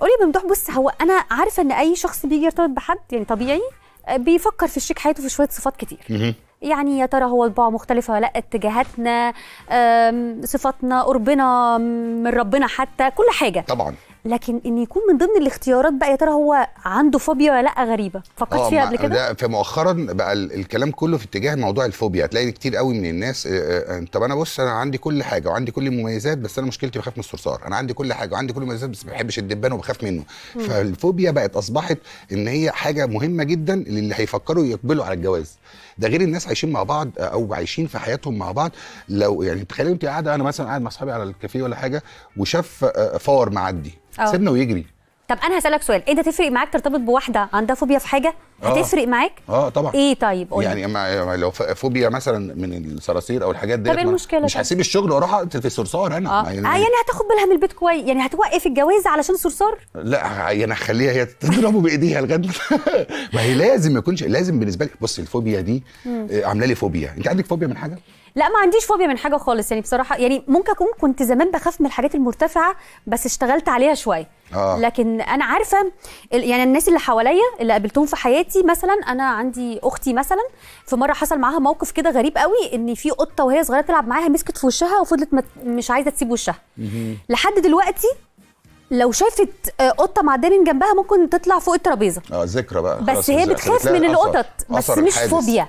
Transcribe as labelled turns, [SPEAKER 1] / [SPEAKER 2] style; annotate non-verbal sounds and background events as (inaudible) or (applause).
[SPEAKER 1] قولي يا ممدوح بص هو أنا عارفة إن أي شخص بيجي يرتبط بحد يعني طبيعي آه، بيفكر في شريك حياته في شوية صفات كتير. يعني يا ترى هو طباعه مختلفة ولا لأ اتجاهاتنا صفاتنا قربنا من ربنا حتى كل حاجة.
[SPEAKER 2] طبعا.
[SPEAKER 1] لكن إن يكون من ضمن الاختيارات بقى يا ترى هو عنده فوبيا ولا لأ غريبة؟ فكرت فيها
[SPEAKER 2] ما-
[SPEAKER 1] قبل كده؟
[SPEAKER 2] ده فمؤخرا بقى ال- الكلام كله في اتجاه موضوع الفوبيا. هتلاقي كتير قوي من الناس آه، آه، طب أنا بص أنا عندي كل حاجة وعندي كل المميزات بس أنا مشكلتي بخاف من الصرصار. أنا عندي كل حاجة وعندي كل المميزات بس ما بحبش الدبان وبخاف منه. فالفوبيا بقت أصبحت إن هي حاجة مهمة جدا للي هيفكروا يقبلوا على الجواز. ده غير الناس عايشين مع بعض آه، أو عايشين في حياتهم مع بعض. لو يعني تخيلوا أنت قاعدة أنا مثلا قاعد مع أصحابي على الكافيه ولا حاجة وشاف آه، فار معدي. سيبنا ويجري
[SPEAKER 1] طب أنا هسألك سؤال أنت تفرق معاك ترتبط بواحدة عندها فوبيا في حاجة؟
[SPEAKER 2] آه.
[SPEAKER 1] هتفرق معاك؟
[SPEAKER 2] آه طبعا.
[SPEAKER 1] إيه طيب؟ قولي
[SPEAKER 2] يعني لو فوبيا مثلا من الصراصير أو الحاجات دي
[SPEAKER 1] طب إيه المشكلة
[SPEAKER 2] مش
[SPEAKER 1] طب؟
[SPEAKER 2] هسيب الشغل وأروح أقتل في الصرصار أنا
[SPEAKER 1] آه.
[SPEAKER 2] ما
[SPEAKER 1] آه،
[SPEAKER 2] يعني
[SPEAKER 1] يعني هتاخد بالها من البيت كويس يعني هتوقف الجواز علشان صرصار؟
[SPEAKER 2] لا يعني هخليها هي تضربه بإيديها لغاية ما- (laughs) هي لازم ما يكونش لازم بالنسبة لي بص الفوبيا دي آه، عاملة لي فوبيا. أنت عندك فوبيا من حاجة؟
[SPEAKER 1] لا ما عنديش فوبيا من حاجة خالص يعني بصراحة يعني ممكن أكون كنت زمان بخاف من الحاجات المرتفعة بس اشتغلت عليها شوية.
[SPEAKER 2] آه.
[SPEAKER 1] لكن أنا عارفة يعني الناس اللي حواليا اللي قابلتهم في حياتي مثلا أنا عندي أختي مثلا في مرة حصل معاها موقف كده غريب قوي إن في قطة وهي صغيرة تلعب معاها مسكت في وشها وفضلت مت- مش عايزة تسيب وشها. لحد دلوقتي لو شافت آه، قطة معديه من جنبها ممكن تطلع فوق الترابيزة.
[SPEAKER 2] آه ذكرى بقى.
[SPEAKER 1] بس هي بتخاف من القطط بس مش. فوبيا.